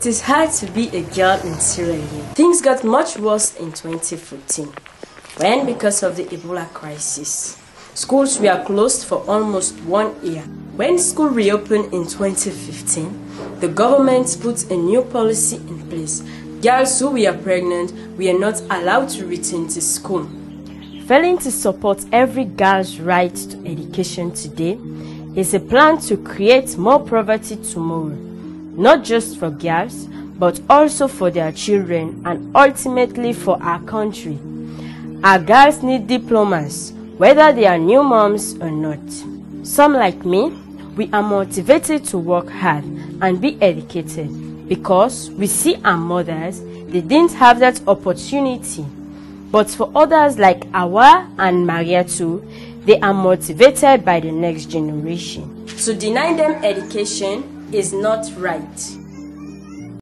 It is hard to be a girl in Sierra Leone. Things got much worse in 2014 when, because of the Ebola crisis, schools were closed for almost one year. When school reopened in 2015, the government put a new policy in place. Girls who were pregnant were not allowed to return to school. Failing to support every girl's right to education today is a plan to create more poverty tomorrow not just for girls, but also for their children and ultimately for our country. Our girls need diplomas, whether they are new moms or not. Some like me, we are motivated to work hard and be educated because we see our mothers, they didn't have that opportunity. But for others like Awa and Maria too, they are motivated by the next generation. To deny them education is not right.